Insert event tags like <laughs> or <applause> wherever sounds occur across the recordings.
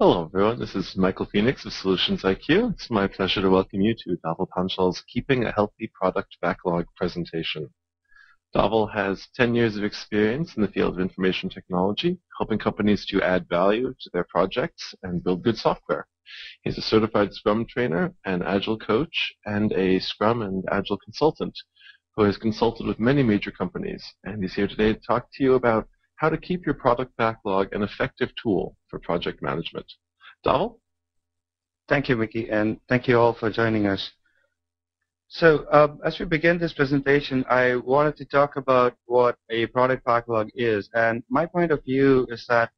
Hello, everyone. This is Michael Phoenix of Solutions IQ. It's my pleasure to welcome you to Dhaval Panchal's Keeping a Healthy Product Backlog presentation. Dhaval has 10 years of experience in the field of information technology, helping companies to add value to their projects and build good software. He's a certified Scrum trainer, an Agile coach, and a Scrum and Agile consultant who has consulted with many major companies. And he's here today to talk to you about how to keep your product backlog an effective tool for project management. Dhaval? Thank you, Mickey, and thank you all for joining us. So uh, as we begin this presentation, I wanted to talk about what a product backlog is. And my point of view is that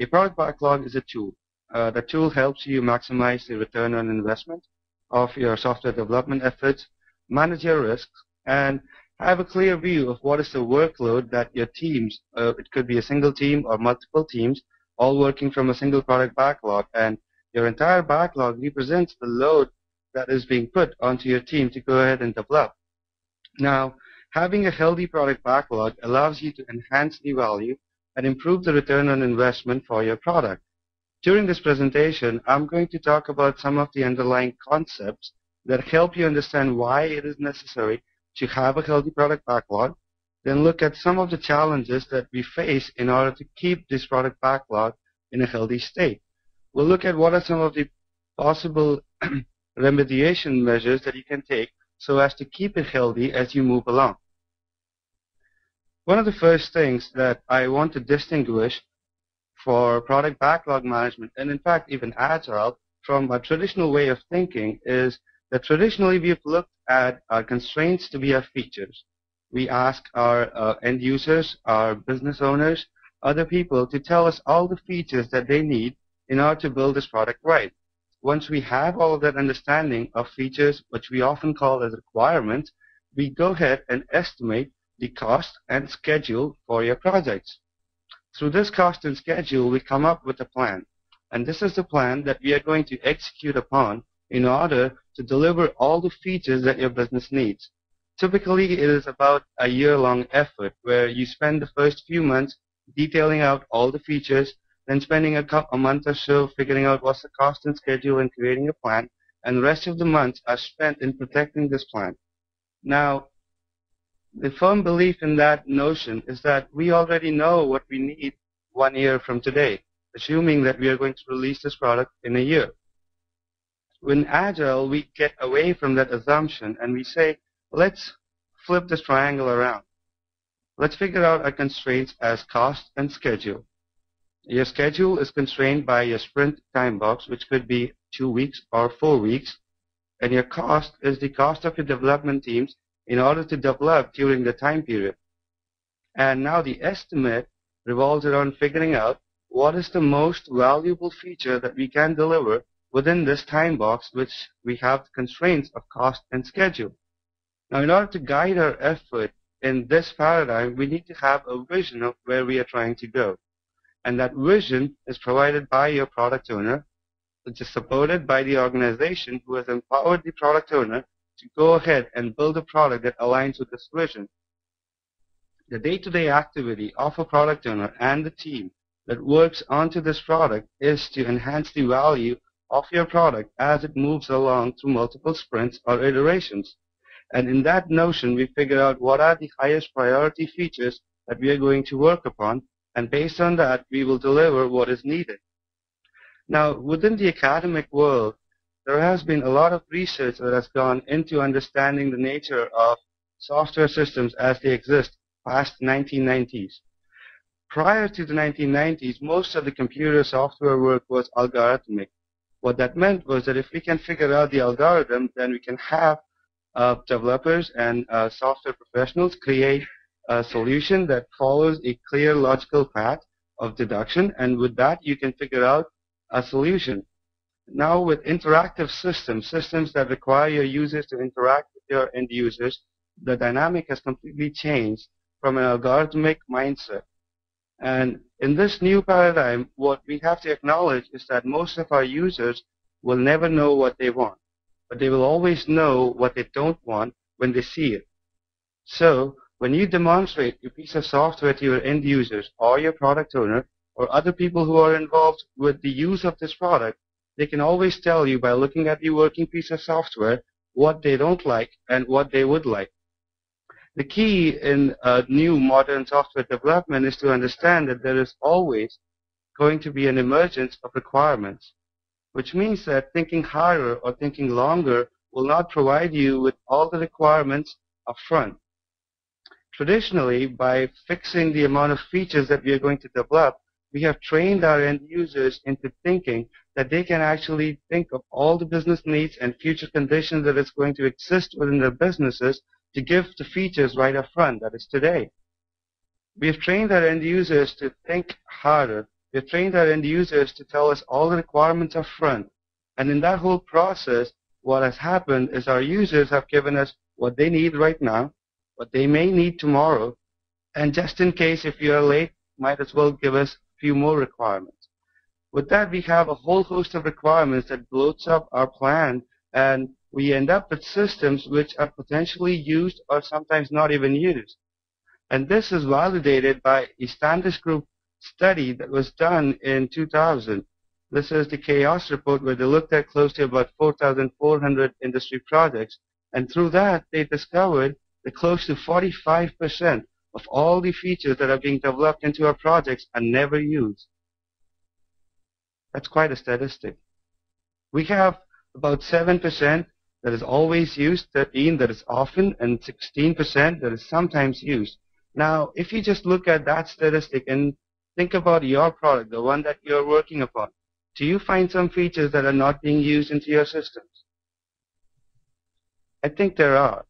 a product backlog is a tool. Uh, the tool helps you maximize the return on investment of your software development efforts, manage your risks, and have a clear view of what is the workload that your teams, uh, it could be a single team or multiple teams, all working from a single product backlog. And your entire backlog represents the load that is being put onto your team to go ahead and develop. Now, having a healthy product backlog allows you to enhance the value and improve the return on investment for your product. During this presentation, I'm going to talk about some of the underlying concepts that help you understand why it is necessary to have a healthy product backlog, then look at some of the challenges that we face in order to keep this product backlog in a healthy state. We'll look at what are some of the possible <clears throat> remediation measures that you can take so as to keep it healthy as you move along. One of the first things that I want to distinguish for product backlog management, and in fact even Agile, from a traditional way of thinking is that traditionally we've looked at our constraints to be our features. We ask our uh, end users, our business owners, other people to tell us all the features that they need in order to build this product right. Once we have all of that understanding of features, which we often call as requirements, we go ahead and estimate the cost and schedule for your projects. Through this cost and schedule, we come up with a plan. And this is the plan that we are going to execute upon in order to deliver all the features that your business needs. Typically, it is about a year-long effort where you spend the first few months detailing out all the features then spending a, couple, a month or so figuring out what's the cost and schedule and creating a plan, and the rest of the months are spent in protecting this plan. Now, the firm belief in that notion is that we already know what we need one year from today, assuming that we are going to release this product in a year. In Agile, we get away from that assumption and we say, let's flip this triangle around. Let's figure out our constraints as cost and schedule. Your schedule is constrained by your sprint time box, which could be two weeks or four weeks, and your cost is the cost of your development teams in order to develop during the time period. And now the estimate revolves around figuring out what is the most valuable feature that we can deliver within this time box, which we have constraints of cost and schedule. Now, in order to guide our effort in this paradigm, we need to have a vision of where we are trying to go. And that vision is provided by your product owner, which is supported by the organization who has empowered the product owner to go ahead and build a product that aligns with this vision. The day-to-day activity of a product owner and the team that works onto this product is to enhance the value of your product as it moves along through multiple sprints or iterations. And in that notion, we figure out what are the highest priority features that we are going to work upon and based on that, we will deliver what is needed. Now, within the academic world, there has been a lot of research that has gone into understanding the nature of software systems as they exist past 1990s. Prior to the 1990s, most of the computer software work was algorithmic. What that meant was that if we can figure out the algorithm, then we can have uh, developers and uh, software professionals create a solution that follows a clear logical path of deduction, and with that you can figure out a solution. Now with interactive systems, systems that require your users to interact with your end users, the dynamic has completely changed from an algorithmic mindset. And in this new paradigm, what we have to acknowledge is that most of our users will never know what they want, but they will always know what they don't want when they see it. So when you demonstrate your piece of software to your end users or your product owner or other people who are involved with the use of this product, they can always tell you by looking at the working piece of software what they don't like and what they would like. The key in new modern software development is to understand that there is always going to be an emergence of requirements, which means that thinking harder or thinking longer will not provide you with all the requirements up front. Traditionally, by fixing the amount of features that we are going to develop, we have trained our end users into thinking that they can actually think of all the business needs and future conditions that is going to exist within their businesses to give the features right up front, that is today. We have trained our end users to think harder. We have trained our end users to tell us all the requirements up front. And in that whole process, what has happened is our users have given us what they need right now, what they may need tomorrow, and just in case if you are late, might as well give us a few more requirements. With that, we have a whole host of requirements that bloats up our plan, and we end up with systems which are potentially used or sometimes not even used. And this is validated by a Standish Group study that was done in 2000. This is the chaos report where they looked at close to about 4,400 industry projects. And through that, they discovered that close to 45% of all the features that are being developed into our projects are never used. That's quite a statistic. We have about 7% that is always used, 13 that is often, and 16% that is sometimes used. Now, if you just look at that statistic and think about your product, the one that you're working upon, do you find some features that are not being used into your systems? I think there are.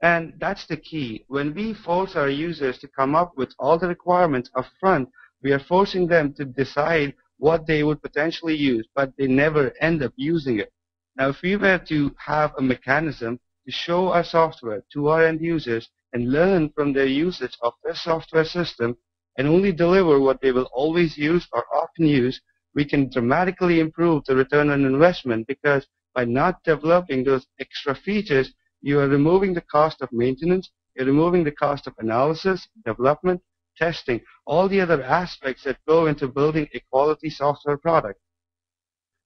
And that's the key. When we force our users to come up with all the requirements up front, we are forcing them to decide what they would potentially use, but they never end up using it. Now, if we were to have a mechanism to show our software to our end users and learn from their usage of their software system and only deliver what they will always use or often use, we can dramatically improve the return on investment because by not developing those extra features, you are removing the cost of maintenance, you're removing the cost of analysis, development, testing, all the other aspects that go into building a quality software product.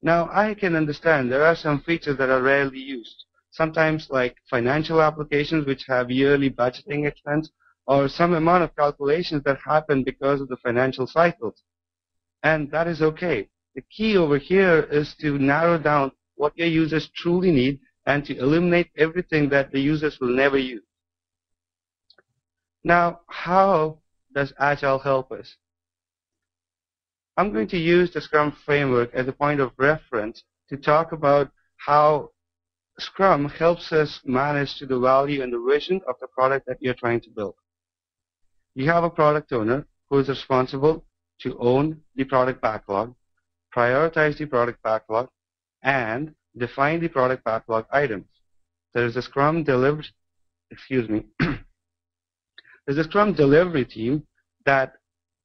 Now, I can understand there are some features that are rarely used. Sometimes like financial applications which have yearly budgeting expense or some amount of calculations that happen because of the financial cycles. And that is okay. The key over here is to narrow down what your users truly need and to eliminate everything that the users will never use. Now, how does Agile help us? I'm going to use the Scrum framework as a point of reference to talk about how Scrum helps us manage to the value and the vision of the product that you're trying to build. You have a product owner who is responsible to own the product backlog, prioritize the product backlog, and define the product backlog items. There is a Scrum delivery, excuse me, <clears throat> there's a Scrum delivery team that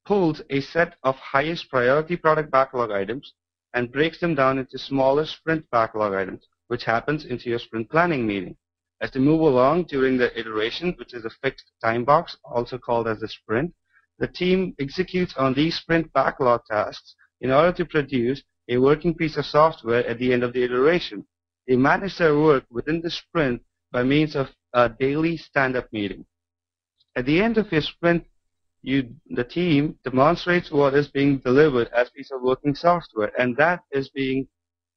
pulls a set of highest priority product backlog items and breaks them down into smaller sprint backlog items, which happens into your sprint planning meeting. As they move along during the iteration, which is a fixed time box, also called as a sprint, the team executes on these sprint backlog tasks in order to produce a working piece of software at the end of the iteration. They manage their work within the sprint by means of a daily stand-up meeting. At the end of your sprint you, the team demonstrates what is being delivered as piece of working software, and that is being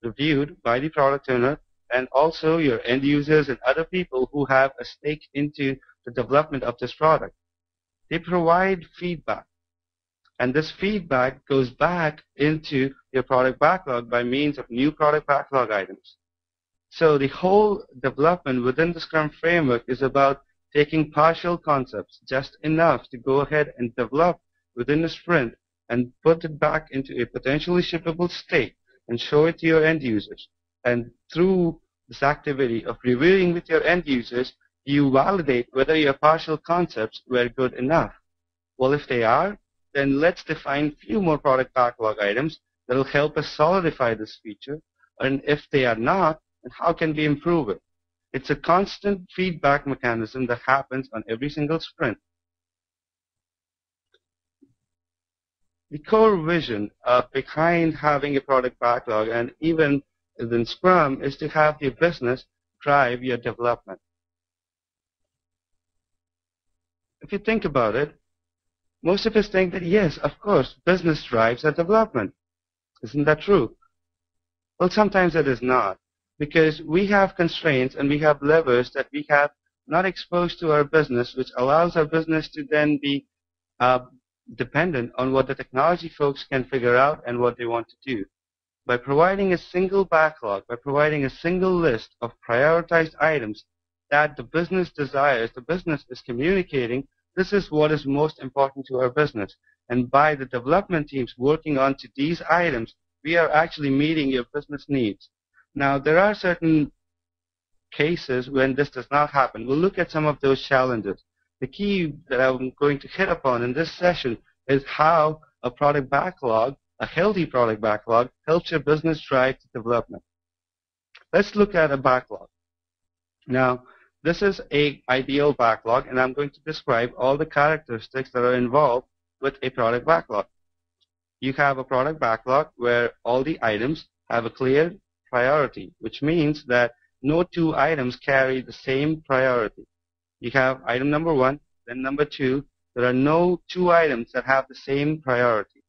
reviewed by the product owner and also your end users and other people who have a stake into the development of this product. They provide feedback, and this feedback goes back into your product backlog by means of new product backlog items. So the whole development within the Scrum framework is about taking partial concepts, just enough to go ahead and develop within a sprint and put it back into a potentially shippable state and show it to your end users. And through this activity of reviewing with your end users, you validate whether your partial concepts were good enough. Well, if they are, then let's define a few more product backlog items that will help us solidify this feature. And if they are not, then how can we improve it? It's a constant feedback mechanism that happens on every single sprint. the core vision uh, behind having a product backlog and even within Scrum is to have your business drive your development. If you think about it, most of us think that yes, of course, business drives our development. Isn't that true? Well, sometimes it is not because we have constraints and we have levers that we have not exposed to our business, which allows our business to then be uh, dependent on what the technology folks can figure out and what they want to do. By providing a single backlog, by providing a single list of prioritized items that the business desires, the business is communicating, this is what is most important to our business. And by the development teams working on to these items, we are actually meeting your business needs. Now, there are certain cases when this does not happen. We'll look at some of those challenges the key that I'm going to hit upon in this session is how a product backlog, a healthy product backlog, helps your business drive development. Let's look at a backlog. Now, this is a ideal backlog, and I'm going to describe all the characteristics that are involved with a product backlog. You have a product backlog where all the items have a clear priority, which means that no two items carry the same priority you have item number one, then number two. There are no two items that have the same priority.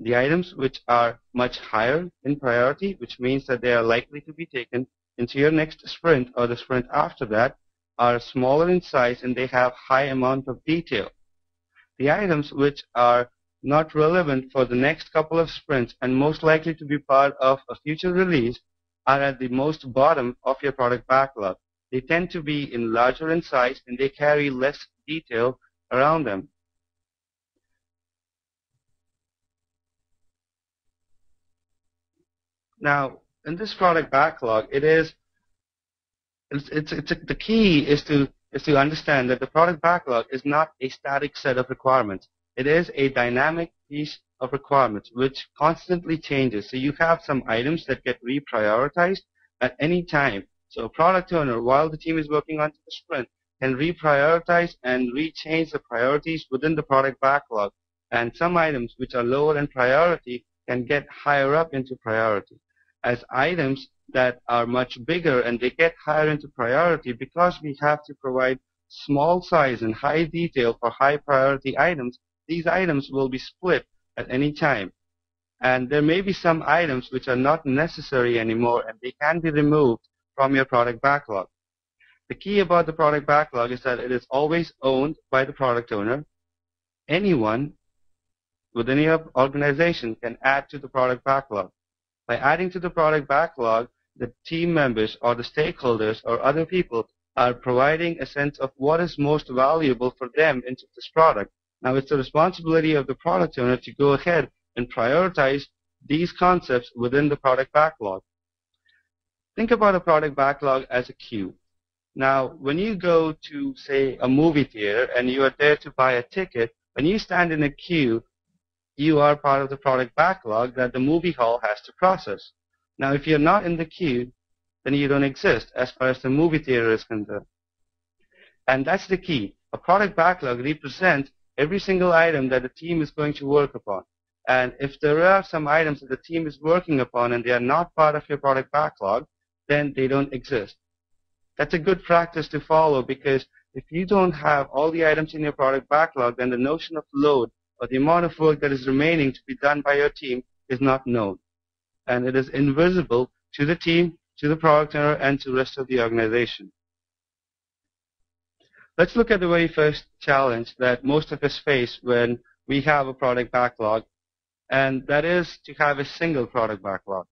The items which are much higher in priority, which means that they are likely to be taken into your next sprint or the sprint after that, are smaller in size and they have high amount of detail. The items which are not relevant for the next couple of sprints and most likely to be part of a future release are at the most bottom of your product backlog. They tend to be in larger in size and they carry less detail around them. Now, in this product backlog, it is it's, it's, it's the key is to is to understand that the product backlog is not a static set of requirements. It is a dynamic piece of requirements which constantly changes. So you have some items that get reprioritized at any time. So a product owner, while the team is working on the sprint, can reprioritize and rechange the priorities within the product backlog. And some items which are lower in priority can get higher up into priority. As items that are much bigger and they get higher into priority because we have to provide small size and high detail for high priority items, these items will be split at any time. And there may be some items which are not necessary anymore and they can be removed from your product backlog. The key about the product backlog is that it is always owned by the product owner. Anyone within your organization can add to the product backlog. By adding to the product backlog, the team members or the stakeholders or other people are providing a sense of what is most valuable for them into this product. Now it's the responsibility of the product owner to go ahead and prioritize these concepts within the product backlog. Think about a product backlog as a queue. Now, when you go to, say, a movie theater and you are there to buy a ticket, when you stand in a queue, you are part of the product backlog that the movie hall has to process. Now, if you're not in the queue, then you don't exist as far as the movie theater is concerned. And that's the key. A product backlog represents every single item that the team is going to work upon. And if there are some items that the team is working upon and they are not part of your product backlog, then they don't exist. That's a good practice to follow because if you don't have all the items in your product backlog, then the notion of load or the amount of work that is remaining to be done by your team is not known. And it is invisible to the team, to the product owner, and to the rest of the organization. Let's look at the very first challenge that most of us face when we have a product backlog, and that is to have a single product backlog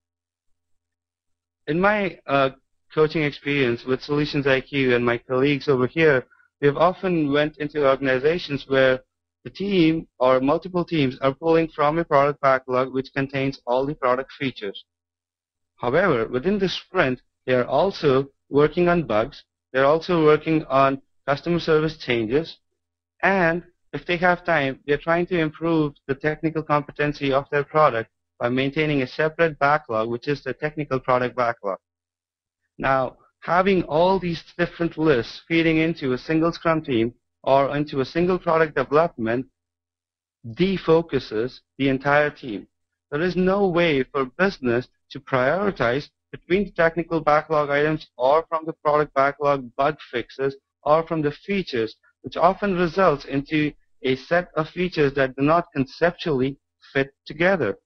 in my uh, coaching experience with Solutions IQ and my colleagues over here, we have often went into organizations where the team or multiple teams are pulling from a product backlog which contains all the product features. However, within the sprint, they are also working on bugs. They're also working on customer service changes. And if they have time, they're trying to improve the technical competency of their product by maintaining a separate backlog, which is the technical product backlog. Now, having all these different lists feeding into a single Scrum team or into a single product development defocuses the entire team. There is no way for business to prioritize between the technical backlog items or from the product backlog bug fixes or from the features, which often results into a set of features that do not conceptually fit together.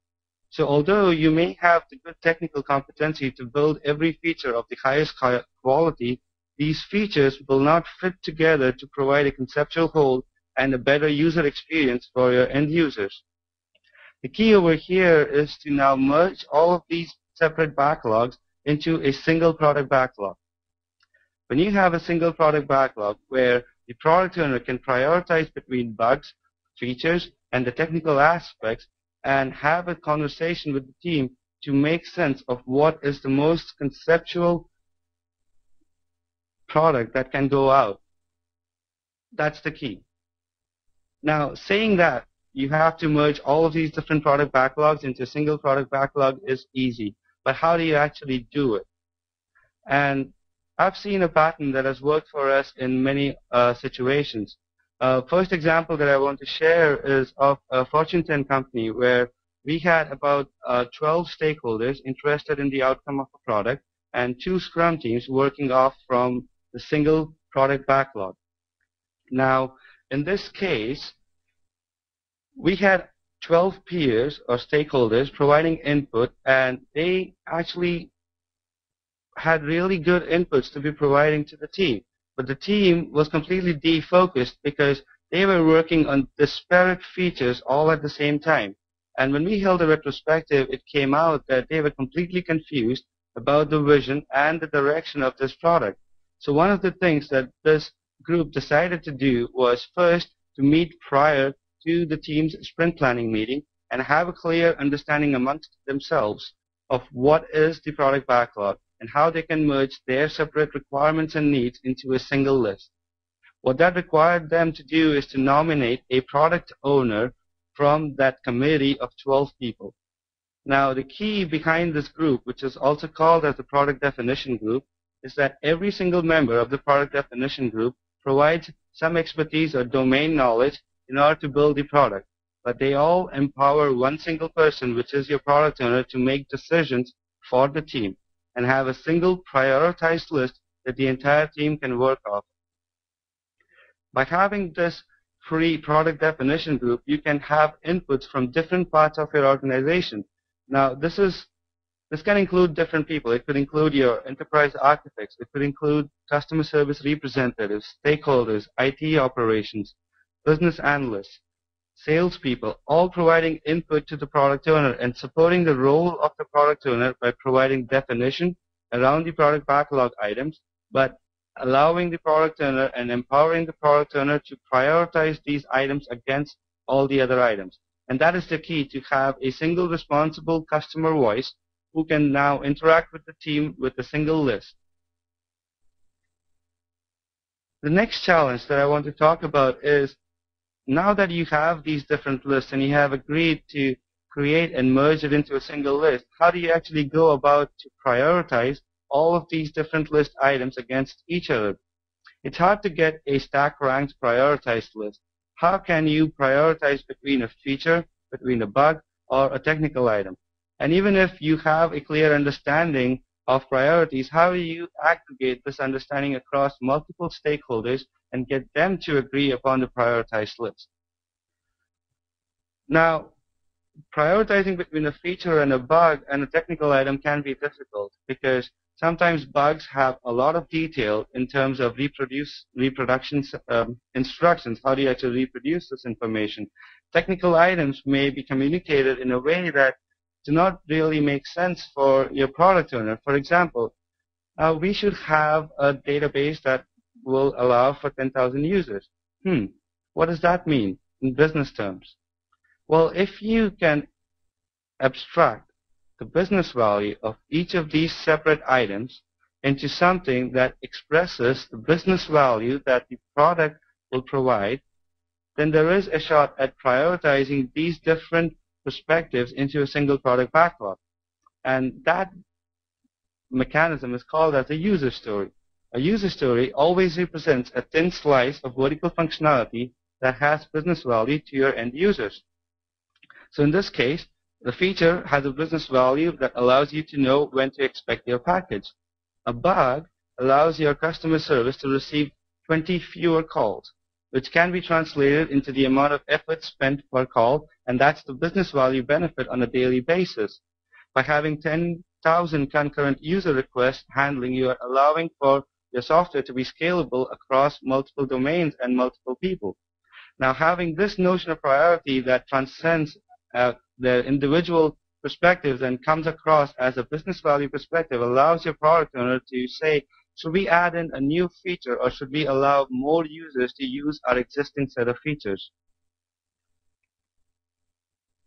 So although you may have the good technical competency to build every feature of the highest quality, these features will not fit together to provide a conceptual whole and a better user experience for your end users. The key over here is to now merge all of these separate backlogs into a single product backlog. When you have a single product backlog where the product owner can prioritize between bugs, features, and the technical aspects and have a conversation with the team to make sense of what is the most conceptual product that can go out. That's the key. Now, saying that, you have to merge all of these different product backlogs into a single product backlog is easy. But how do you actually do it? And I've seen a pattern that has worked for us in many uh, situations. Uh, first example that I want to share is of a Fortune 10 company where we had about uh, 12 stakeholders interested in the outcome of a product and two Scrum teams working off from the single product backlog. Now, in this case, we had 12 peers or stakeholders providing input and they actually had really good inputs to be providing to the team. But the team was completely defocused because they were working on disparate features all at the same time. And when we held a retrospective, it came out that they were completely confused about the vision and the direction of this product. So one of the things that this group decided to do was first to meet prior to the team's sprint planning meeting and have a clear understanding amongst themselves of what is the product backlog and how they can merge their separate requirements and needs into a single list. What that required them to do is to nominate a product owner from that committee of 12 people. Now, the key behind this group, which is also called as the product definition group, is that every single member of the product definition group provides some expertise or domain knowledge in order to build the product. But they all empower one single person, which is your product owner, to make decisions for the team and have a single prioritized list that the entire team can work off. By having this free product definition group, you can have inputs from different parts of your organization. Now, this is this can include different people. It could include your enterprise architects. It could include customer service representatives, stakeholders, IT operations, business analysts, salespeople, all providing input to the product owner and supporting the role of the product owner by providing definition around the product backlog items, but allowing the product owner and empowering the product owner to prioritize these items against all the other items. And that is the key to have a single responsible customer voice who can now interact with the team with a single list. The next challenge that I want to talk about is now that you have these different lists and you have agreed to create and merge it into a single list, how do you actually go about to prioritize all of these different list items against each other? It's hard to get a stack ranked prioritized list. How can you prioritize between a feature, between a bug, or a technical item? And even if you have a clear understanding of priorities, how do you aggregate this understanding across multiple stakeholders and get them to agree upon the prioritized list. Now, prioritizing between a feature and a bug and a technical item can be difficult because sometimes bugs have a lot of detail in terms of reproduce reproduction um, instructions. How do you actually reproduce this information? Technical items may be communicated in a way that do not really make sense for your product owner. For example, uh, we should have a database that will allow for 10,000 users. Hmm, what does that mean in business terms? Well, if you can abstract the business value of each of these separate items into something that expresses the business value that the product will provide, then there is a shot at prioritizing these different perspectives into a single product backlog. And that mechanism is called as a user story. A user story always represents a thin slice of vertical functionality that has business value to your end users. So in this case, the feature has a business value that allows you to know when to expect your package. A bug allows your customer service to receive 20 fewer calls, which can be translated into the amount of effort spent per call, and that's the business value benefit on a daily basis. By having 10,000 concurrent user requests handling, you are allowing for your software to be scalable across multiple domains and multiple people. Now, having this notion of priority that transcends uh, the individual perspectives and comes across as a business value perspective allows your product owner to say, should we add in a new feature or should we allow more users to use our existing set of features?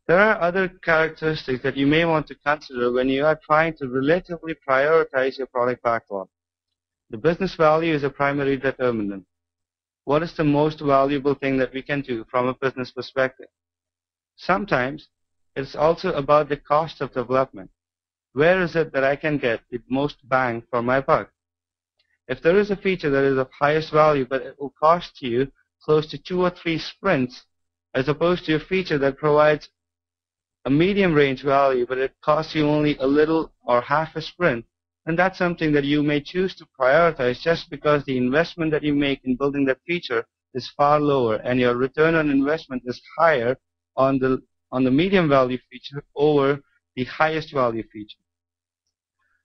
There are other characteristics that you may want to consider when you are trying to relatively prioritize your product backlog. The business value is a primary determinant. What is the most valuable thing that we can do from a business perspective? Sometimes it's also about the cost of development. Where is it that I can get the most bang for my buck? If there is a feature that is of highest value, but it will cost you close to two or three sprints, as opposed to a feature that provides a medium range value, but it costs you only a little or half a sprint, then that's something that you may choose to prioritize just because the investment that you make in building that feature is far lower and your return on investment is higher on the on the medium value feature over the highest value feature.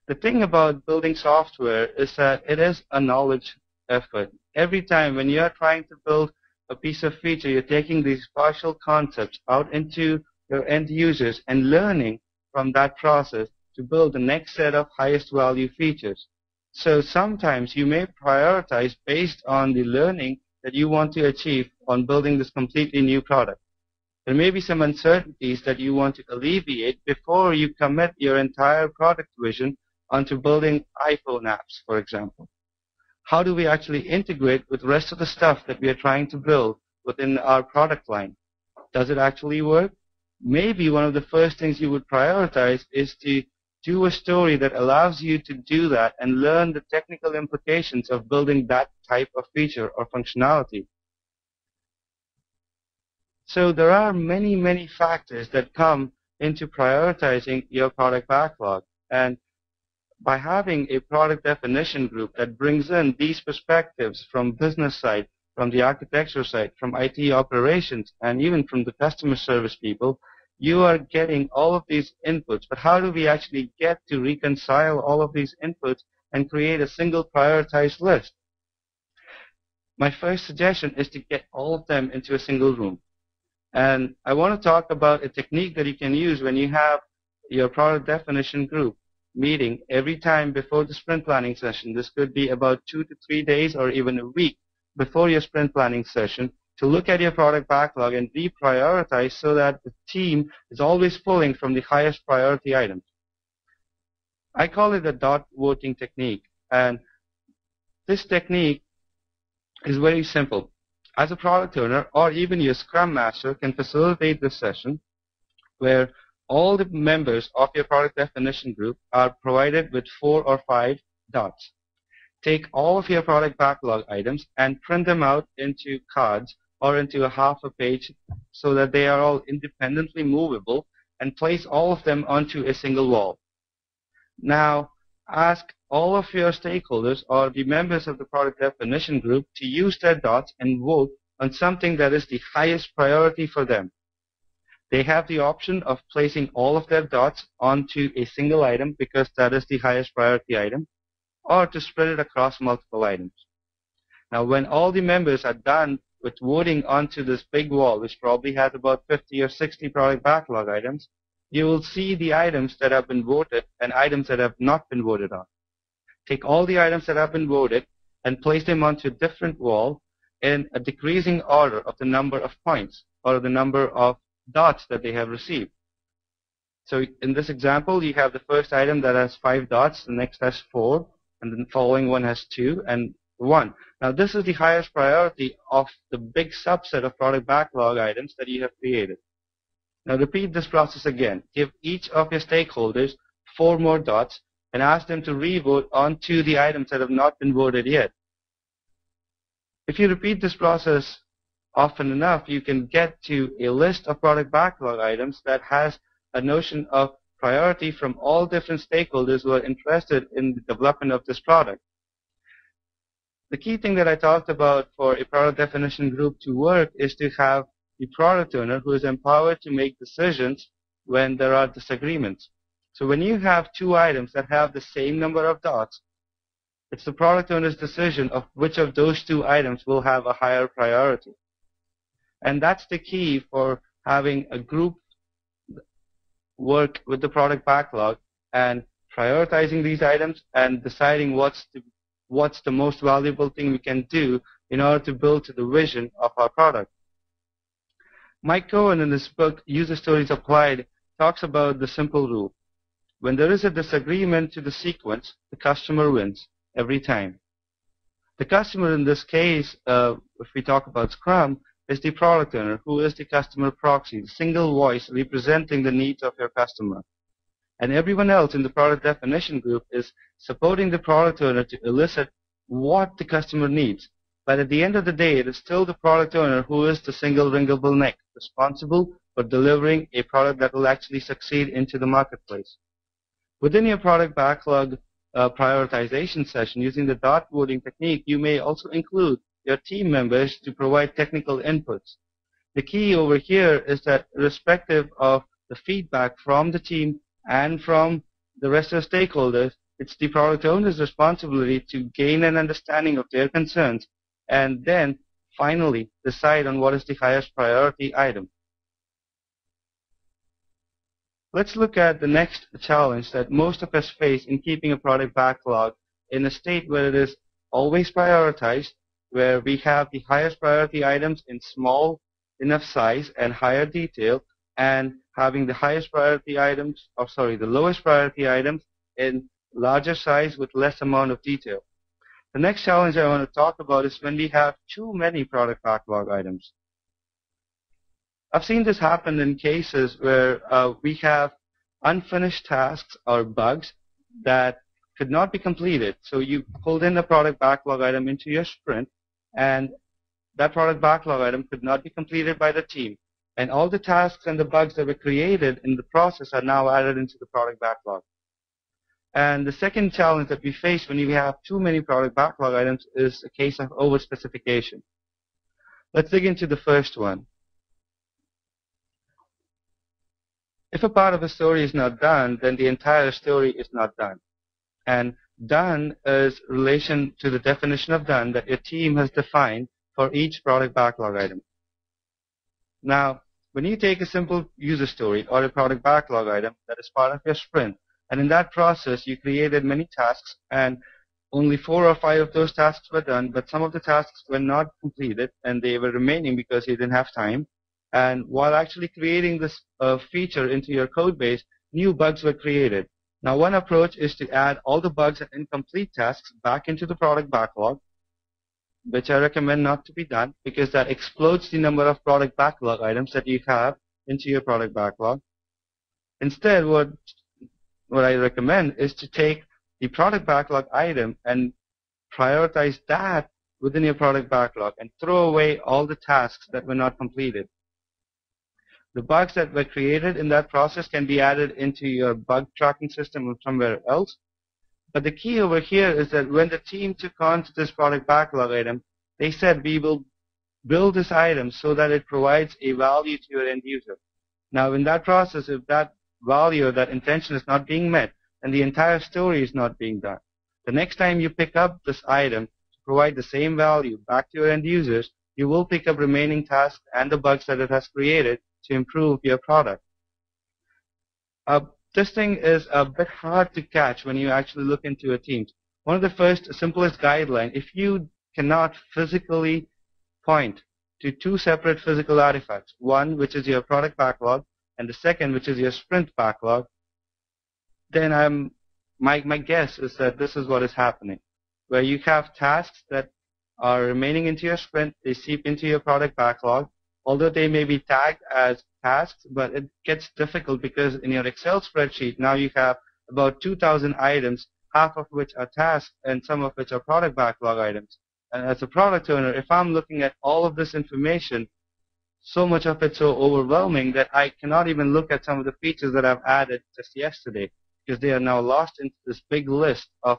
The thing about building software is that it is a knowledge effort. Every time when you are trying to build a piece of feature, you're taking these partial concepts out into your end users and learning from that process to build the next set of highest value features. So sometimes you may prioritize based on the learning that you want to achieve on building this completely new product. There may be some uncertainties that you want to alleviate before you commit your entire product vision onto building iPhone apps, for example. How do we actually integrate with the rest of the stuff that we are trying to build within our product line? Does it actually work? Maybe one of the first things you would prioritize is to do a story that allows you to do that and learn the technical implications of building that type of feature or functionality. So there are many, many factors that come into prioritizing your product backlog. And by having a product definition group that brings in these perspectives from business side, from the architecture side, from IT operations, and even from the customer service people, you are getting all of these inputs. But how do we actually get to reconcile all of these inputs and create a single prioritized list? My first suggestion is to get all of them into a single room. And I want to talk about a technique that you can use when you have your product definition group meeting every time before the sprint planning session. This could be about two to three days or even a week before your sprint planning session to look at your product backlog and reprioritize so that the team is always pulling from the highest priority items. I call it the dot voting technique. And this technique is very simple as a product owner or even your Scrum Master can facilitate this session where all the members of your product definition group are provided with four or five dots. Take all of your product backlog items and print them out into cards or into a half a page so that they are all independently movable and place all of them onto a single wall. Now, ask all of your stakeholders or the members of the product definition group to use their dots and vote on something that is the highest priority for them. They have the option of placing all of their dots onto a single item because that is the highest priority item, or to spread it across multiple items. Now, when all the members are done with voting onto this big wall, which probably has about 50 or 60 product backlog items, you will see the items that have been voted and items that have not been voted on take all the items that have been voted and place them onto a different wall in a decreasing order of the number of points or the number of dots that they have received. So in this example, you have the first item that has five dots, the next has four, and the following one has two and one. Now this is the highest priority of the big subset of product backlog items that you have created. Now repeat this process again. Give each of your stakeholders four more dots and ask them to re-vote onto the items that have not been voted yet. If you repeat this process often enough, you can get to a list of product backlog items that has a notion of priority from all different stakeholders who are interested in the development of this product. The key thing that I talked about for a product definition group to work is to have the product owner who is empowered to make decisions when there are disagreements. So when you have two items that have the same number of dots, it's the product owner's decision of which of those two items will have a higher priority. And that's the key for having a group work with the product backlog and prioritizing these items and deciding what's the, what's the most valuable thing we can do in order to build to the vision of our product. Mike Cohn in his book, User Stories Applied, talks about the simple rule. When there is a disagreement to the sequence, the customer wins every time. The customer in this case, uh, if we talk about Scrum, is the product owner, who is the customer proxy, the single voice representing the needs of your customer. And everyone else in the product definition group is supporting the product owner to elicit what the customer needs. But at the end of the day, it is still the product owner who is the single wringable neck, responsible for delivering a product that will actually succeed into the marketplace. Within your product backlog uh, prioritization session, using the dot voting technique, you may also include your team members to provide technical inputs. The key over here is that irrespective of the feedback from the team and from the rest of the stakeholders, it's the product owner's responsibility to gain an understanding of their concerns and then finally decide on what is the highest priority item. Let's look at the next challenge that most of us face in keeping a product backlog in a state where it is always prioritized where we have the highest priority items in small enough size and higher detail and having the highest priority items, or sorry, the lowest priority items in larger size with less amount of detail. The next challenge I want to talk about is when we have too many product backlog items. I've seen this happen in cases where uh, we have unfinished tasks or bugs that could not be completed. So you pulled in the product backlog item into your sprint and that product backlog item could not be completed by the team. And all the tasks and the bugs that were created in the process are now added into the product backlog. And the second challenge that we face when we have too many product backlog items is a case of overspecification. Let's dig into the first one. If a part of a story is not done, then the entire story is not done. And Done is relation to the definition of done that your team has defined for each product backlog item. Now, when you take a simple user story or a product backlog item that is part of your sprint, and in that process you created many tasks and only four or five of those tasks were done, but some of the tasks were not completed and they were remaining because you didn't have time. And while actually creating this uh, feature into your code base, new bugs were created. Now, one approach is to add all the bugs and incomplete tasks back into the product backlog, which I recommend not to be done because that explodes the number of product backlog items that you have into your product backlog. Instead, what, what I recommend is to take the product backlog item and prioritize that within your product backlog and throw away all the tasks that were not completed. The bugs that were created in that process can be added into your bug tracking system or somewhere else. But the key over here is that when the team took on to this product backlog item, they said we will build this item so that it provides a value to your end user. Now in that process, if that value or that intention is not being met, then the entire story is not being done. The next time you pick up this item to provide the same value back to your end users, you will pick up remaining tasks and the bugs that it has created to improve your product. Uh, this thing is a bit hard to catch when you actually look into a team. One of the first simplest guidelines, if you cannot physically point to two separate physical artifacts, one which is your product backlog and the second which is your sprint backlog, then I'm, my, my guess is that this is what is happening, where you have tasks that are remaining into your sprint, they seep into your product backlog, although they may be tagged as tasks, but it gets difficult because in your Excel spreadsheet now you have about 2,000 items, half of which are tasks and some of which are product backlog items. And as a product owner, if I'm looking at all of this information, so much of it so overwhelming that I cannot even look at some of the features that I've added just yesterday because they are now lost into this big list of,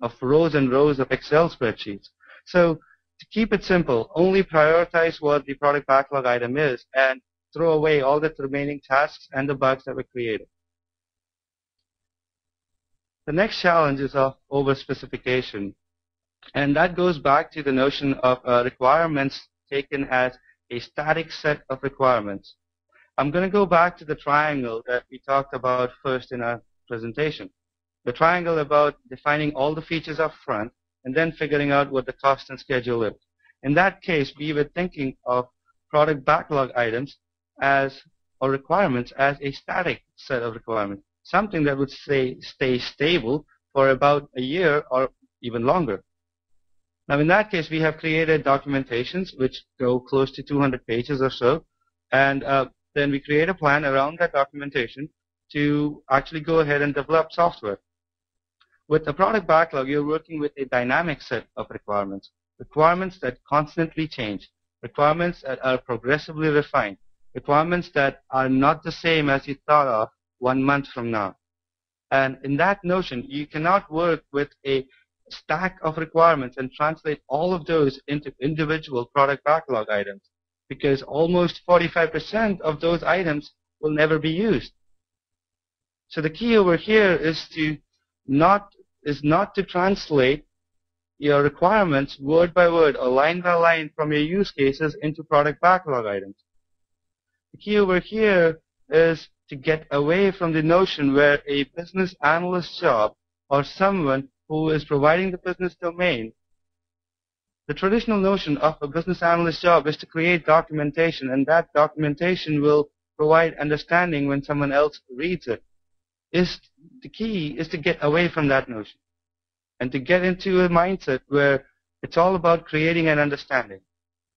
of rows and rows of Excel spreadsheets. So to keep it simple, only prioritize what the product backlog item is and throw away all the remaining tasks and the bugs that were created. The next challenge is of overspecification. And that goes back to the notion of uh, requirements taken as a static set of requirements. I'm going to go back to the triangle that we talked about first in our presentation. The triangle about defining all the features up front and then figuring out what the cost and schedule is. In that case, we were thinking of product backlog items as or requirements as a static set of requirements, something that would stay, stay stable for about a year or even longer. Now, in that case, we have created documentations which go close to 200 pages or so, and uh, then we create a plan around that documentation to actually go ahead and develop software. With a product backlog, you're working with a dynamic set of requirements, requirements that constantly change, requirements that are progressively refined, requirements that are not the same as you thought of one month from now. And in that notion, you cannot work with a stack of requirements and translate all of those into individual product backlog items because almost 45% of those items will never be used. So the key over here is to not is not to translate your requirements word by word or line by line from your use cases into product backlog items. The key over here is to get away from the notion where a business analyst job or someone who is providing the business domain, the traditional notion of a business analyst job is to create documentation, and that documentation will provide understanding when someone else reads it. Is the key is to get away from that notion and to get into a mindset where it's all about creating an understanding.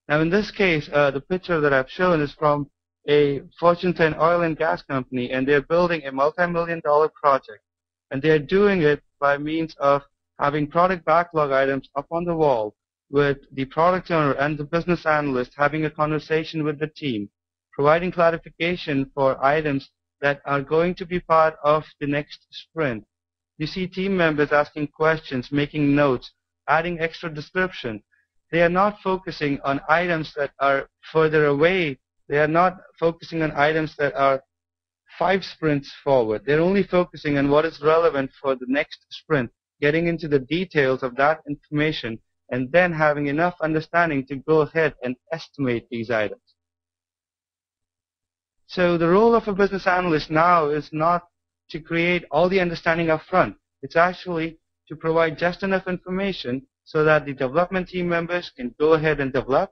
Now, in this case, uh, the picture that I've shown is from a Fortune 10 oil and gas company, and they're building a multi-million dollar project. And they're doing it by means of having product backlog items up on the wall with the product owner and the business analyst having a conversation with the team, providing clarification for items that are going to be part of the next sprint. You see team members asking questions, making notes, adding extra description. They are not focusing on items that are further away. They are not focusing on items that are five sprints forward. They're only focusing on what is relevant for the next sprint, getting into the details of that information, and then having enough understanding to go ahead and estimate these items. So the role of a business analyst now is not to create all the understanding up front. It's actually to provide just enough information so that the development team members can go ahead and develop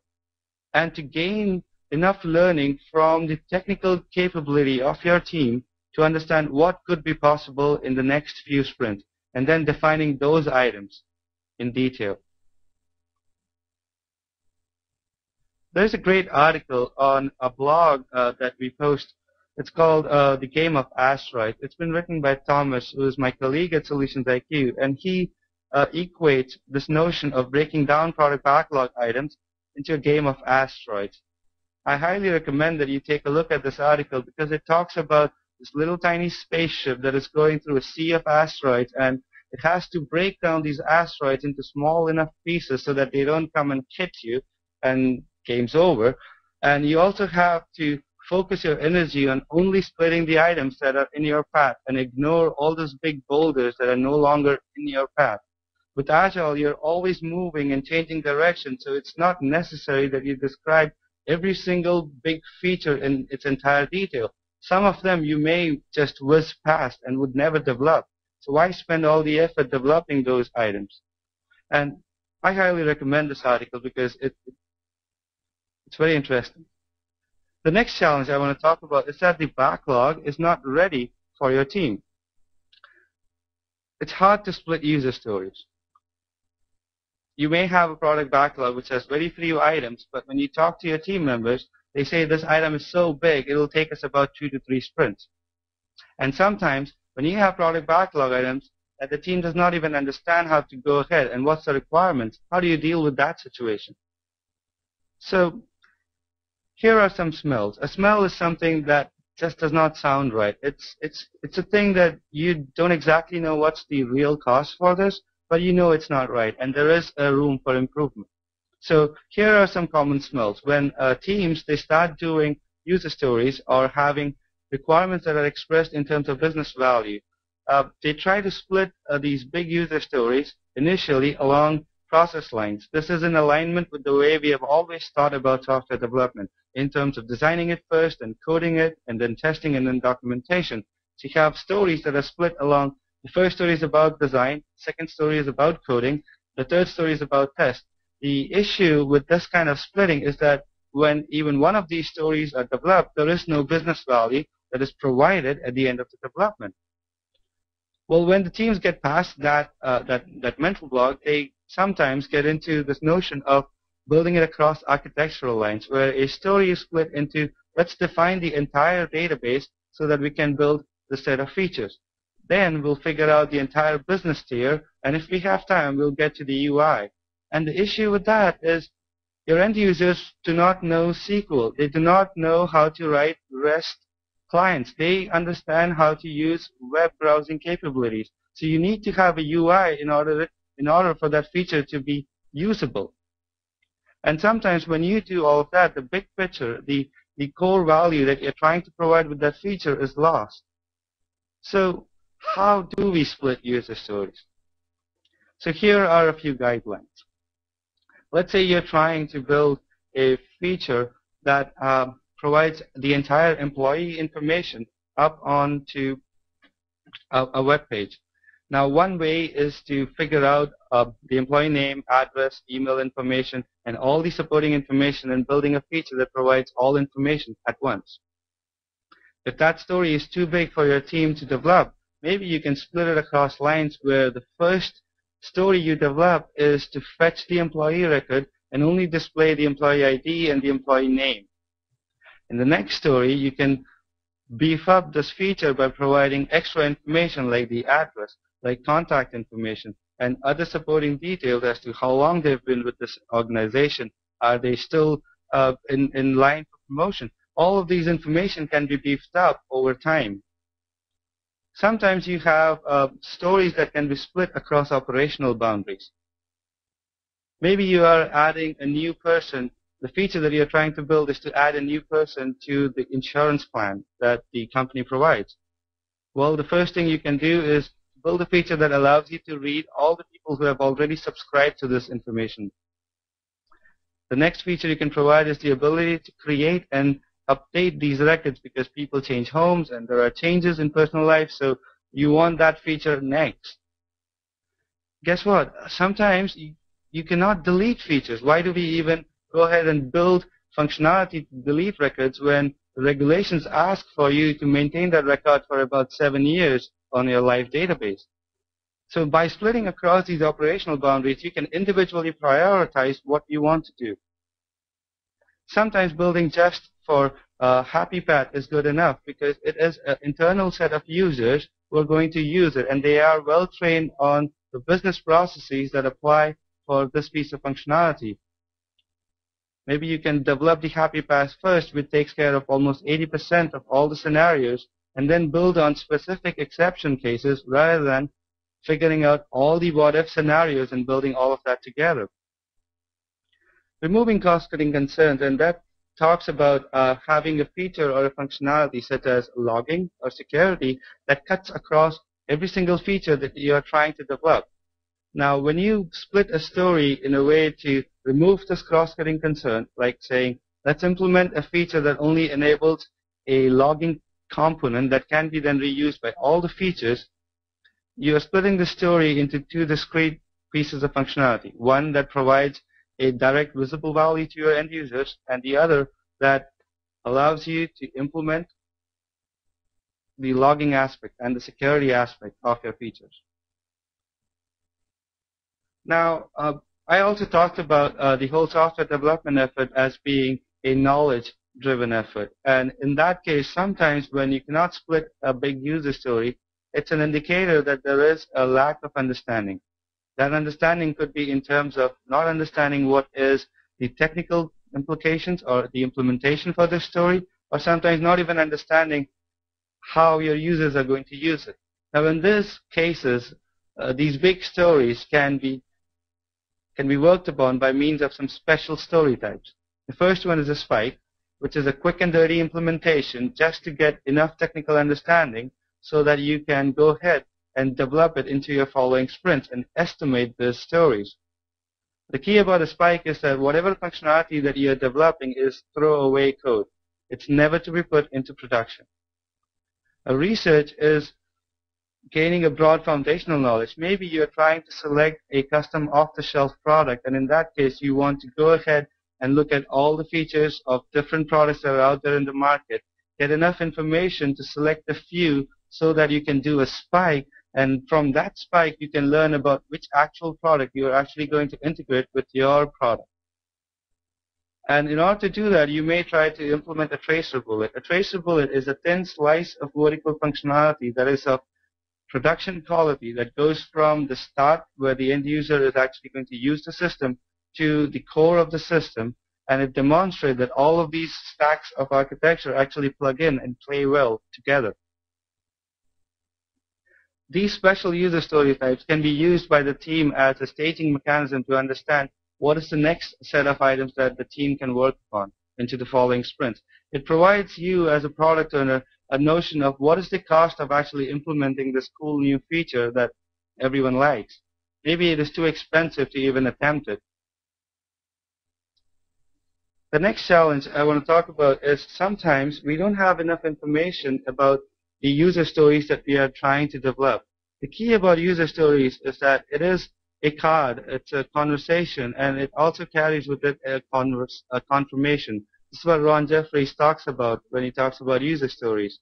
and to gain enough learning from the technical capability of your team to understand what could be possible in the next few sprints, and then defining those items in detail. There's a great article on a blog uh, that we post. It's called uh, The Game of Asteroids. It's been written by Thomas, who is my colleague at Solutions IQ, and he uh, equates this notion of breaking down product backlog items into a game of asteroids. I highly recommend that you take a look at this article because it talks about this little tiny spaceship that is going through a sea of asteroids and it has to break down these asteroids into small enough pieces so that they don't come and hit you and game's over. And you also have to focus your energy on only splitting the items that are in your path and ignore all those big boulders that are no longer in your path. With Agile, you're always moving and changing direction, so it's not necessary that you describe every single big feature in its entire detail. Some of them you may just whiz past and would never develop. So why spend all the effort developing those items? And I highly recommend this article because it, it it's very interesting. The next challenge I want to talk about is that the backlog is not ready for your team. It's hard to split user stories you may have a product backlog which has very few items, but when you talk to your team members, they say this item is so big, it'll take us about two to three sprints. And sometimes, when you have product backlog items, that the team does not even understand how to go ahead and what's the requirements. How do you deal with that situation? So here are some smells. A smell is something that just does not sound right. It's it's it's a thing that you don't exactly know what's the real cause for this, but you know it's not right, and there is a room for improvement. So here are some common smells. When uh, teams they start doing user stories or having requirements that are expressed in terms of business value, uh, they try to split uh, these big user stories initially along process lines. This is in alignment with the way we have always thought about software development in terms of designing it first and coding it and then testing and then documentation. So you have stories that are split along the first story is about design, second story is about coding, the third story is about test. The issue with this kind of splitting is that when even one of these stories are developed, there is no business value that is provided at the end of the development. Well, when the teams get past that uh, that that mental block, they sometimes get into this notion of building it across architectural lines, where a story is split into let's define the entire database so that we can build the set of features. Then we'll figure out the entire business tier, and if we have time, we'll get to the UI. And the issue with that is your end users do not know SQL. They do not know how to write REST clients. They understand how to use web browsing capabilities. So you need to have a UI in order in order for that feature to be usable. And sometimes when you do all of that, the big picture, the, the core value that you're trying to provide with that feature is lost. So how do we split user stories? So here are a few guidelines. Let's say you're trying to build a feature that um, provides the entire employee information up onto a, a web page. Now, one way is to figure out uh, the employee name, address, email information, and all the supporting information and building a feature that provides all information at once. If that story is too big for your team to develop, maybe you can split it across lines where the first story you develop is to fetch the employee record and only display the employee ID and the employee name. In the next story, you can beef up this feature by providing extra information like the address, like contact information and other supporting details as to how long they've been with this organization. Are they still uh, in, in line for promotion? All of these information can be beefed up over time. Sometimes you have uh, stories that can be split across operational boundaries. Maybe you are adding a new person. The feature that you're trying to build is to add a new person to the insurance plan that the company provides. Well, the first thing you can do is build a feature that allows you to read all the people who have already subscribed to this information. The next feature you can provide is the ability to create and update these records because people change homes and there are changes in personal life, so you want that feature next. Guess what? Sometimes you, you cannot delete features. Why do we even go ahead and build functionality to delete records when regulations ask for you to maintain that record for about seven years on your live database. So by splitting across these operational boundaries, you can individually prioritize what you want to do. Sometimes building just for a happy path is good enough because it is an internal set of users who are going to use it and they are well trained on the business processes that apply for this piece of functionality. Maybe you can develop the happy path first, which takes care of almost 80% of all the scenarios, and then build on specific exception cases rather than figuring out all the what-if scenarios and building all of that together. Removing cross-cutting concerns, and that talks about uh, having a feature or a functionality such as logging or security that cuts across every single feature that you are trying to develop. Now, when you split a story in a way to remove this cross-cutting concern, like saying, let's implement a feature that only enables a logging component that can be then reused by all the features, you are splitting the story into two discrete pieces of functionality. One that provides a direct visible value to your end users, and the other that allows you to implement the logging aspect and the security aspect of your features. Now, uh, I also talked about uh, the whole software development effort as being a knowledge driven effort. And in that case, sometimes when you cannot split a big user story, it's an indicator that there is a lack of understanding. That understanding could be in terms of not understanding what is the technical implications or the implementation for this story, or sometimes not even understanding how your users are going to use it. Now, in these cases, uh, these big stories can be can be worked upon by means of some special story types. The first one is a spike, which is a quick and dirty implementation just to get enough technical understanding so that you can go ahead and develop it into your following sprints and estimate the stories. The key about a spike is that whatever functionality that you're developing is throwaway code. It's never to be put into production. A research is gaining a broad foundational knowledge. Maybe you're trying to select a custom off-the-shelf product, and in that case, you want to go ahead and look at all the features of different products that are out there in the market, get enough information to select a few so that you can do a spike, and from that spike, you can learn about which actual product you're actually going to integrate with your product. And in order to do that, you may try to implement a tracer bullet. A tracer bullet is a thin slice of vertical functionality that is of production quality that goes from the start where the end user is actually going to use the system to the core of the system and it demonstrates that all of these stacks of architecture actually plug in and play well together. These special user story types can be used by the team as a staging mechanism to understand what is the next set of items that the team can work upon into the following sprints. It provides you as a product owner a notion of what is the cost of actually implementing this cool new feature that everyone likes. Maybe it is too expensive to even attempt it. The next challenge I want to talk about is sometimes we don't have enough information about the user stories that we are trying to develop. The key about user stories is that it is a card, it's a conversation, and it also carries with it a, converse, a confirmation. This is what Ron Jeffries talks about when he talks about user stories.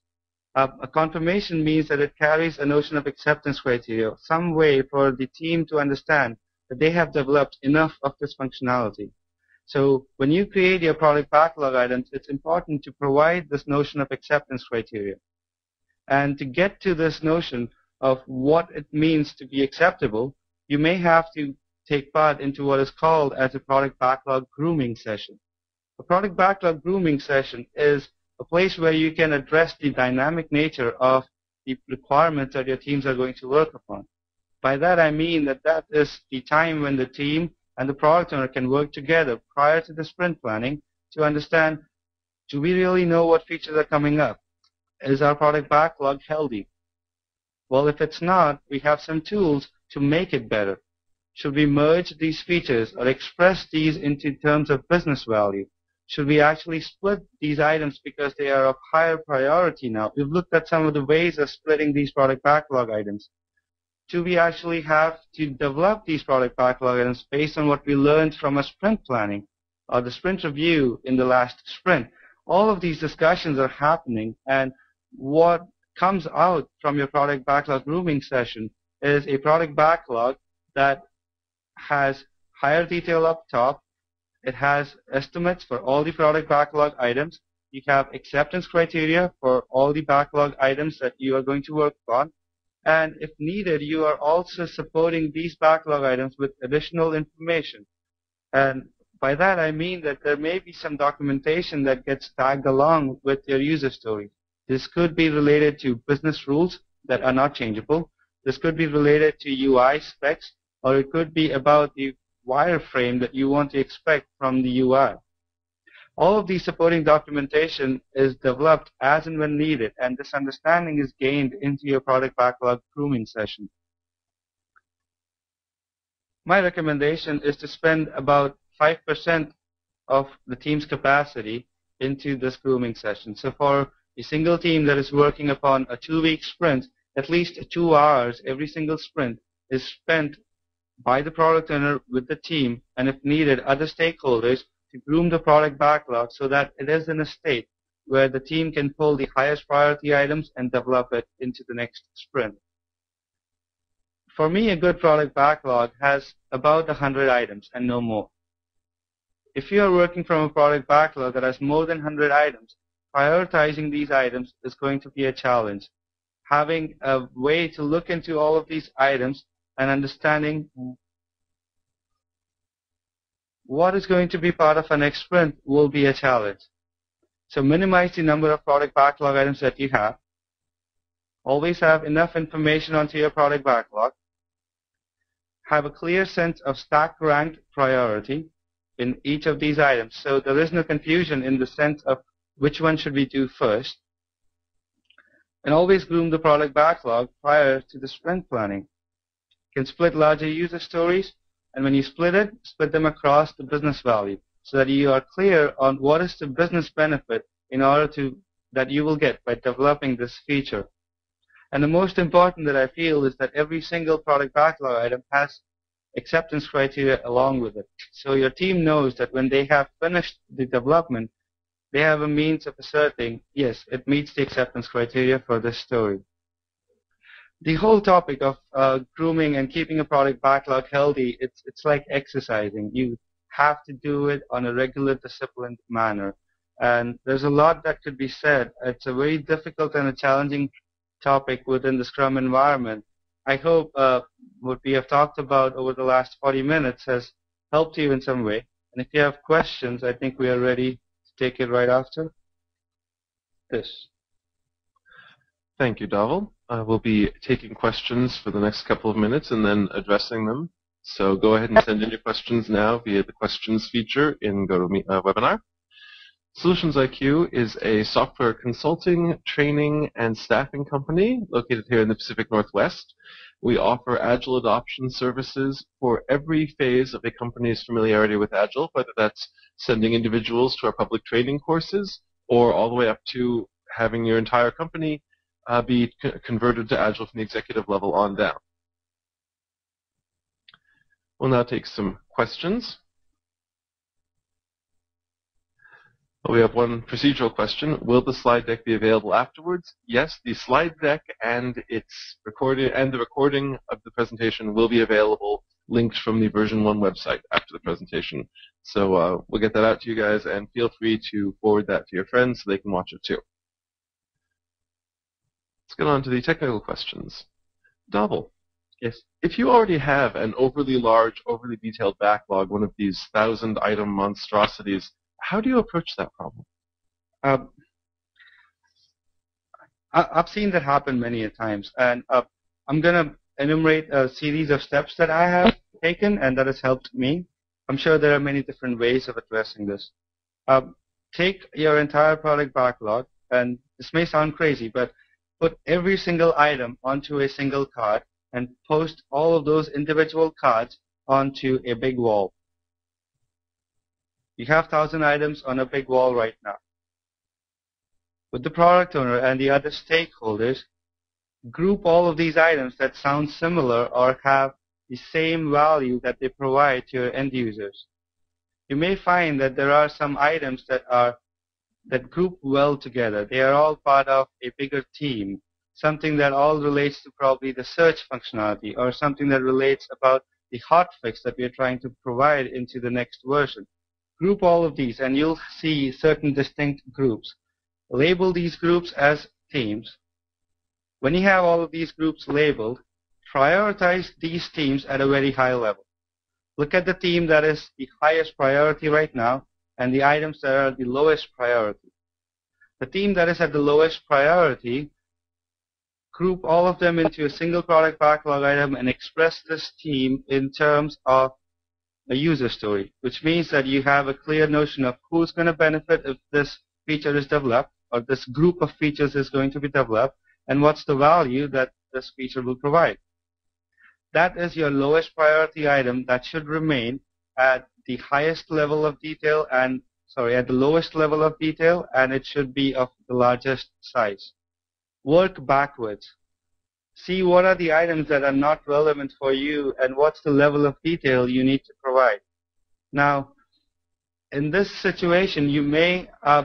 Uh, a confirmation means that it carries a notion of acceptance criteria, some way for the team to understand that they have developed enough of this functionality. So when you create your product backlog items, it's important to provide this notion of acceptance criteria. And to get to this notion of what it means to be acceptable, you may have to take part into what is called as a product backlog grooming session. A product backlog grooming session is a place where you can address the dynamic nature of the requirements that your teams are going to work upon. By that I mean that that is the time when the team and the product owner can work together prior to the sprint planning to understand, do we really know what features are coming up? Is our product backlog healthy? Well, if it's not, we have some tools to make it better. Should we merge these features or express these into terms of business value? Should we actually split these items because they are of higher priority now? We've looked at some of the ways of splitting these product backlog items. Do we actually have to develop these product backlog items based on what we learned from a sprint planning or the sprint review in the last sprint? All of these discussions are happening and what comes out from your product backlog grooming session is a product backlog that has higher detail up top, it has estimates for all the product backlog items. You have acceptance criteria for all the backlog items that you are going to work on. And if needed, you are also supporting these backlog items with additional information. And by that, I mean that there may be some documentation that gets tagged along with your user story. This could be related to business rules that are not changeable. This could be related to UI specs, or it could be about the wireframe that you want to expect from the UI. All of these supporting documentation is developed as and when needed, and this understanding is gained into your product backlog grooming session. My recommendation is to spend about 5% of the team's capacity into this grooming session. So for a single team that is working upon a two-week sprint, at least two hours every single sprint is spent by the product owner with the team, and if needed, other stakeholders to groom the product backlog so that it is in a state where the team can pull the highest priority items and develop it into the next sprint. For me, a good product backlog has about 100 items and no more. If you are working from a product backlog that has more than 100 items, prioritizing these items is going to be a challenge. having a way to look into all of these items and understanding what is going to be part of our next sprint will be a challenge. So minimize the number of product backlog items that you have. Always have enough information onto your product backlog. Have a clear sense of stack ranked priority in each of these items. So there is no confusion in the sense of which one should we do first. And always groom the product backlog prior to the sprint planning. You can split larger user stories, and when you split it, split them across the business value so that you are clear on what is the business benefit in order to that you will get by developing this feature. And the most important that I feel is that every single product backlog item has acceptance criteria along with it. So your team knows that when they have finished the development, they have a means of asserting, yes, it meets the acceptance criteria for this story. The whole topic of uh, grooming and keeping a product backlog healthy, it's, it's like exercising. You have to do it on a regular, disciplined manner. And there's a lot that could be said. It's a very difficult and a challenging topic within the Scrum environment. I hope uh, what we have talked about over the last 40 minutes has helped you in some way. And if you have questions, I think we are ready take it right after this. Thank you, Dhaval. Uh, we'll be taking questions for the next couple of minutes and then addressing them. So go ahead and send in your questions now via the questions feature in GoToWebinar. Solutions IQ is a software consulting, training, and staffing company located here in the Pacific Northwest. We offer Agile adoption services for every phase of a company's familiarity with Agile, whether that's sending individuals to our public training courses or all the way up to having your entire company uh, be converted to Agile from the executive level on down. We'll now take some questions. We have one procedural question. Will the slide deck be available afterwards? Yes, the slide deck and its recording and the recording of the presentation will be available linked from the VersionOne website after the presentation. So uh, we'll get that out to you guys and feel free to forward that to your friends so they can watch it too. Let's get on to the technical questions. Dhaval. Yes. If you already have an overly large, overly detailed backlog, one of these thousand item monstrosities, how do you approach that problem? Um, I've seen that happen many a times, and uh, I'm going to enumerate a series of steps that I have taken and that has helped me. I'm sure there are many different ways of addressing this. Um, take your entire product backlog, and this may sound crazy, but put every single item onto a single card and post all of those individual cards onto a big wall. You have 1,000 items on a big wall right now. With the product owner and the other stakeholders, group all of these items that sound similar or have the same value that they provide to your end users. You may find that there are some items that are that group well together. They are all part of a bigger theme, something that all relates to probably the search functionality or something that relates about the hotfix that we are trying to provide into the next version. Group all of these and you'll see certain distinct groups. Label these groups as themes. When you have all of these groups labeled, prioritize these themes at a very high level. Look at the theme that is the highest priority right now and the items that are the lowest priority. The theme that is at the lowest priority, group all of them into a single product backlog item and express this theme in terms of a user story, which means that you have a clear notion of who's going to benefit if this feature is developed or this group of features is going to be developed and what's the value that this feature will provide. That is your lowest priority item that should remain at the highest level of detail and sorry, at the lowest level of detail and it should be of the largest size. Work backwards see what are the items that are not relevant for you and what's the level of detail you need to provide. Now, in this situation, you may uh,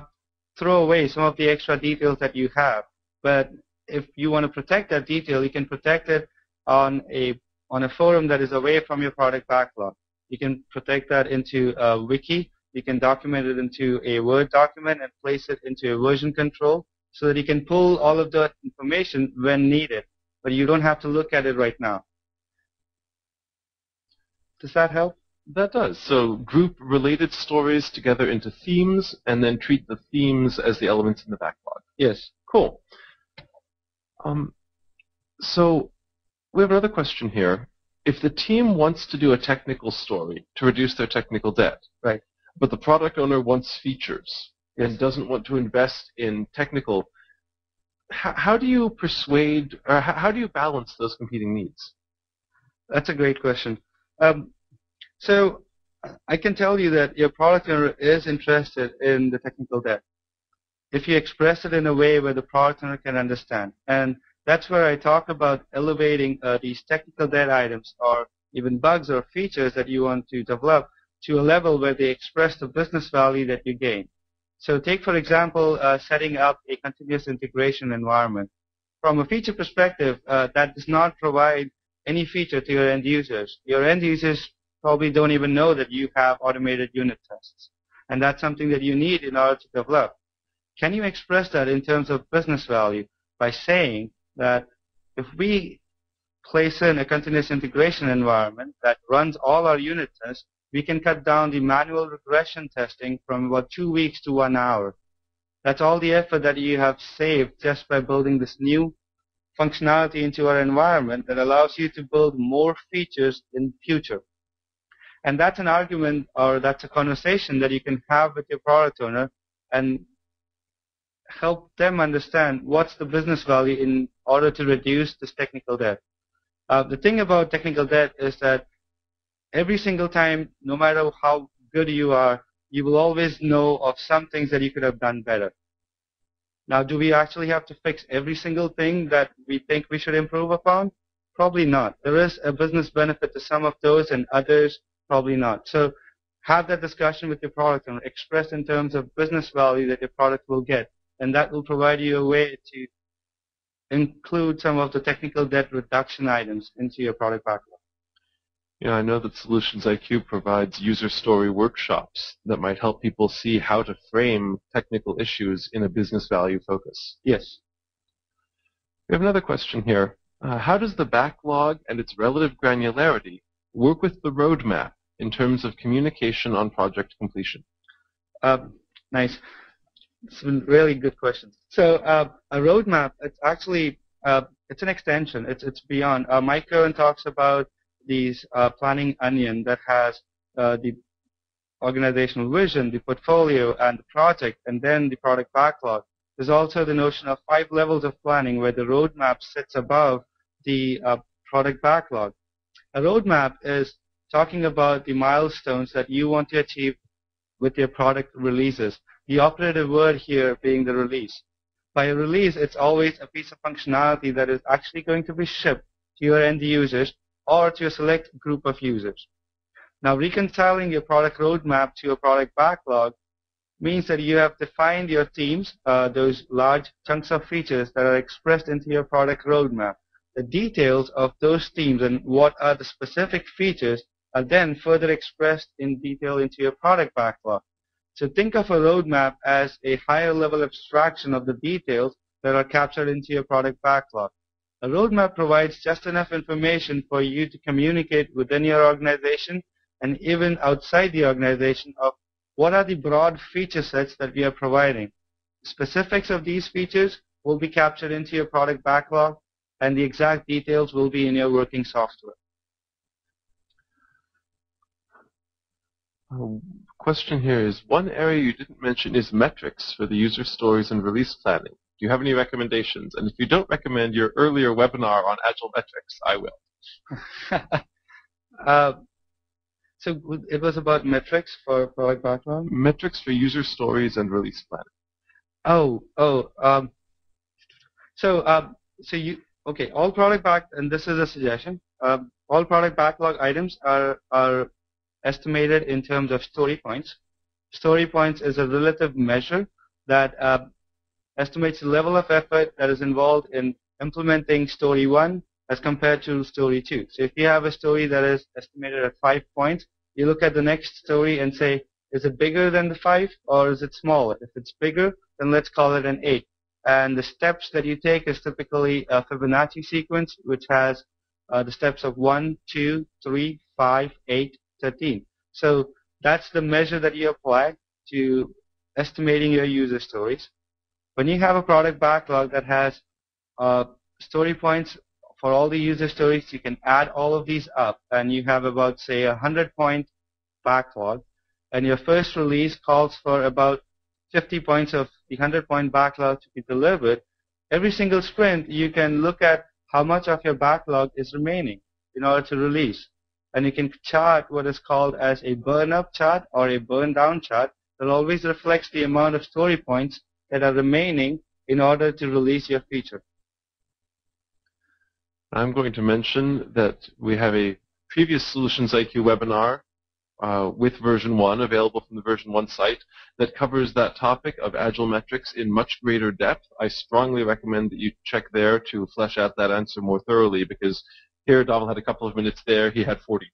throw away some of the extra details that you have, but if you want to protect that detail, you can protect it on a on a forum that is away from your product backlog. You can protect that into a wiki. You can document it into a Word document and place it into a version control so that you can pull all of that information when needed, but you don't have to look at it right now. Does that help? That does. So group related stories together into themes and then treat the themes as the elements in the backlog. Yes. Cool. Um, so we have another question here. If the team wants to do a technical story to reduce their technical debt, right. but the product owner wants features yes. and doesn't want to invest in technical, how, how do you persuade, or how, how, do you balance those competing needs? That's a great question. Um, so I can tell you that your product owner is interested in the technical debt if you express it in a way where the product owner can understand. And that's where I talk about elevating uh, these technical debt items or even bugs or features that you want to develop to a level where they express the business value that you gain. So take, for example, uh, setting up a continuous integration environment. From a feature perspective, uh, that does not provide any feature to your end users. Your end users probably don't even know that you have automated unit tests. And that's something that you need in order to develop. Can you express that in terms of business value by saying that if we place in a continuous integration environment that runs all our unit tests, we can cut down the manual regression testing from about two weeks to one hour. That's all the effort that you have saved just by building this new functionality into our environment that allows you to build more features in future. And that's an argument or that's a conversation that you can have with your product owner and help them understand what's the business value in order to reduce this technical debt. Uh, the thing about technical debt is that every single time, no matter how good you are, you will always know of some things that you could have done better. Now, do we actually have to fix every single thing that we think we should improve upon? Probably not. There is a business benefit to some of those and others probably not. So have that discussion with your product and express in terms of business value that your product will get and that will provide you a way to include some of the technical debt reduction items into your product backlog. Yeah, I know that Solutions IQ provides user story workshops that might help people see how to frame technical issues in a business value focus. Yes. We have another question here. Uh, how does the backlog and its relative granularity work with the roadmap in terms of communication on project completion? Uh, nice. It's a really good question. So uh, a roadmap, it's actually uh, it's an extension. It's it's beyond. Uh, Mike Cohn talks about these uh, planning onion that has uh, the organizational vision, the portfolio, and the project, and then the product backlog. There's also the notion of five levels of planning where the roadmap sits above the uh, product backlog. A roadmap is talking about the milestones that you want to achieve with your product releases the operative word here being the release. By a release, it's always a piece of functionality that is actually going to be shipped to your end users or to a select group of users. Now, reconciling your product roadmap to your product backlog means that you have defined your themes, uh, those large chunks of features that are expressed into your product roadmap. The details of those themes and what are the specific features are then further expressed in detail into your product backlog. So think of a roadmap as a higher level abstraction of the details that are captured into your product backlog. A roadmap provides just enough information for you to communicate within your organization and even outside the organization of what are the broad feature sets that we are providing. Specifics of these features will be captured into your product backlog and the exact details will be in your working software. Um, question here is, one area you didn't mention is metrics for the user stories and release planning. Do you have any recommendations? And if you don't recommend your earlier webinar on Agile metrics, I will. <laughs> uh, so it was about metrics for product backlog? Metrics for user stories and release planning. Oh, oh. Um, so, um, so you okay? All product back, and this is a suggestion. Um, all product backlog items are are estimated in terms of story points. Story points is a relative measure that uh, estimates the level of effort that is involved in implementing story one as compared to story two. So if you have a story that is estimated at five points, you look at the next story and say, is it bigger than the five or is it smaller? If it's bigger, then let's call it an eight. and the steps that you take is typically a Fibonacci sequence, which has uh, the steps of 1, 2, 3, 5, 8, 13. So that's the measure that you apply to estimating your user stories. When you have a product backlog that has uh, story points for all the user stories, you can add all of these up, and you have about, say, a 100-point backlog. And your first release calls for about 50 points of the 100-point backlog to be delivered. Every single sprint, you can look at how much of your backlog is remaining in order to release. And you can chart what is called as a burn-up chart or a burn-down chart that always reflects the amount of story points that are remaining in order to release your feature. I'm going to mention that we have a previous Solutions IQ webinar uh, with VersionOne available from the VersionOne site that covers that topic of agile metrics in much greater depth. I strongly recommend that you check there to flesh out that answer more thoroughly because here Dhaval had a couple of minutes there, he had 40.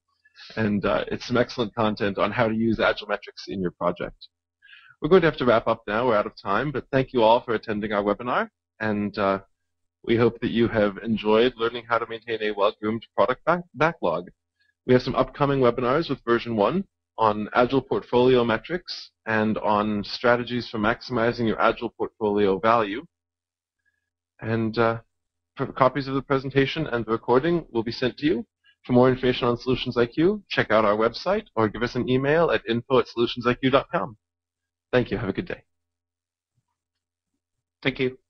And uh, it's some excellent content on how to use agile metrics in your project. We're going to have to wrap up now. We're out of time, but thank you all for attending our webinar. And uh, we hope that you have enjoyed learning how to maintain a well-groomed product back backlog. We have some upcoming webinars with VersionOne on Agile portfolio metrics and on strategies for maximizing your Agile portfolio value. And uh, copies of the presentation and the recording will be sent to you. For more information on Solutions IQ, check out our website or give us an email at info at solutionsiq.com. Thank you. Have a good day. Thank you.